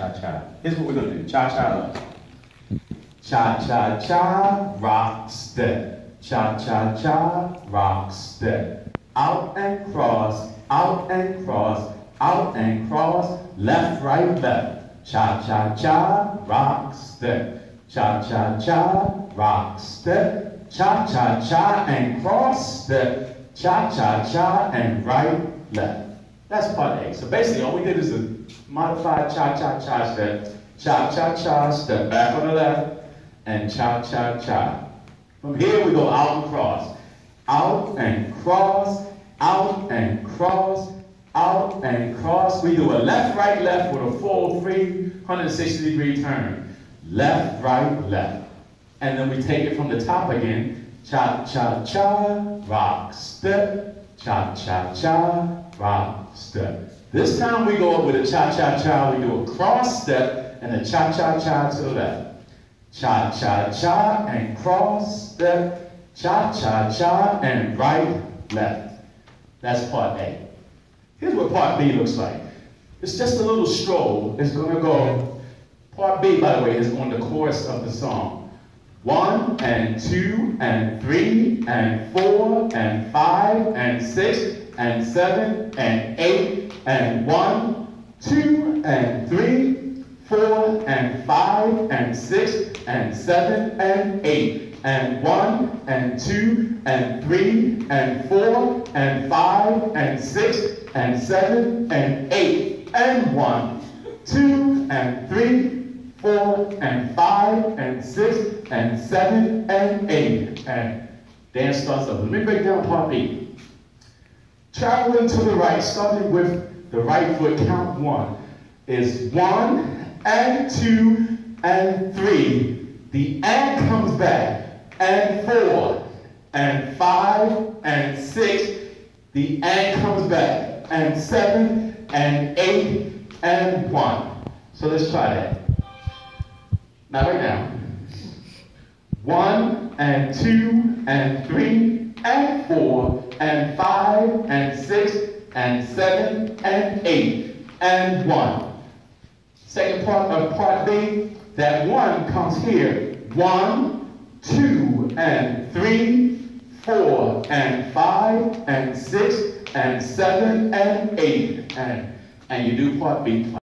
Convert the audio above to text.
Cha-cha. Here's what we're gonna do. Cha-cha Cha-cha-cha, rock step. Cha-cha-cha, rock step. Out and cross, out and cross, out and cross, left, right, left. Cha-cha-cha, rock step. Cha-cha-cha, rock step. Cha-cha-cha and cross step. Cha-cha-cha and right, left. That's part A. Eh? So basically all we did is a modified cha-cha-cha step. Cha-cha-cha, step back on the left, and cha-cha-cha. From here we go out and cross. Out and cross, out and cross, out and cross. We do a left, right, left with a full 360 degree turn. Left, right, left. And then we take it from the top again. Cha-cha-cha, rock, step. Cha-cha-cha, rock, step. This time we go up with a cha-cha-cha. We do a cross step and a cha-cha-cha to the left. Cha-cha-cha and cross step, cha-cha-cha and right, left. That's part A. Here's what part B looks like. It's just a little stroll. It's going to go, part B, by the way, is on the chorus of the song. One and two and three and four and five and six and seven and eight and one, two and three four and five and six and seven and eight and one and two and three and four and five and six and seven and eight and one, two and three, four and five and six and seven and eight. And dance starts up. Let me break down part B. Traveling to the right, starting with the right foot, count one, is one and two and three. The and comes back. And four and five and six. The and comes back. And seven and eight and one. So let's try that. Now right now. One and two and three and four and five and six and seven and eight and one. Second part of part B, that one comes here. One, two, and three, four, and five, and six, and seven, and eight. And, and you do part B